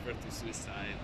effort to suicide.